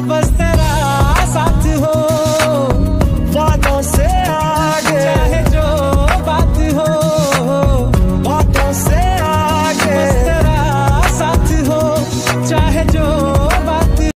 बस तेरा साथ हो। वादों से आगे। चाहे जो बात हो। बातों से आगे। बस तेरा साथ हो। चाहे जो